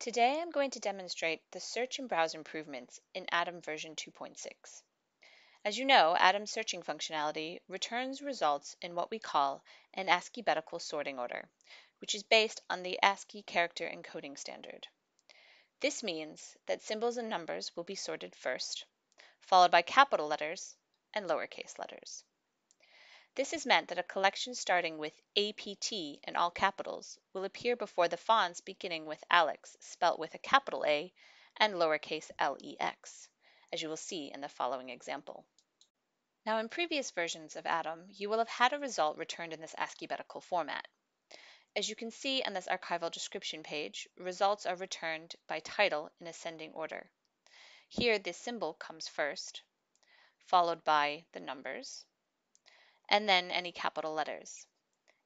Today I'm going to demonstrate the search and browse improvements in AtoM version 2.6. As you know, AtoM's searching functionality returns results in what we call an ASCII-betical sorting order, which is based on the ASCII character encoding standard. This means that symbols and numbers will be sorted first, followed by capital letters and lowercase letters. This has meant that a collection starting with APT in all capitals will appear before the fonds beginning with Alex spelt with a capital A and lowercase lex, as you will see in the following example. Now in previous versions of AtoM, you will have had a result returned in this ASCII-betical format. As you can see on this archival description page, results are returned by title in ascending order. Here the symbol comes first, followed by the numbers, and then any capital letters.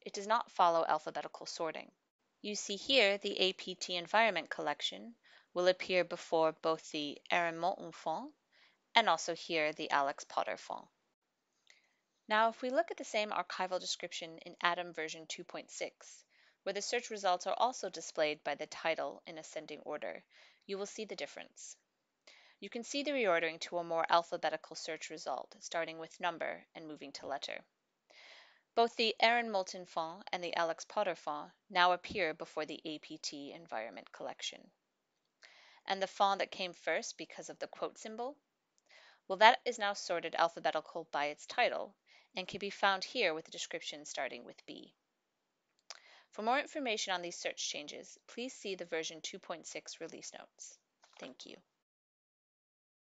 It does not follow alphabetical sorting. You see here the APT environment collection will appear before both the Aaron Moulton and also here the Alex Potter fonds. Now if we look at the same archival description in AtoM version 2.6, where the search results are also displayed by the title in ascending order, you will see the difference. You can see the reordering to a more alphabetical search result, starting with number and moving to letter. Both the Aaron Moulton fonds and the Alex Potter fonds now appear before the APT environment collection. And the fonds that came first because of the quote symbol? Well, that is now sorted alphabetical by its title and can be found here with the description starting with B. For more information on these search changes, please see the version 2.6 release notes. Thank you.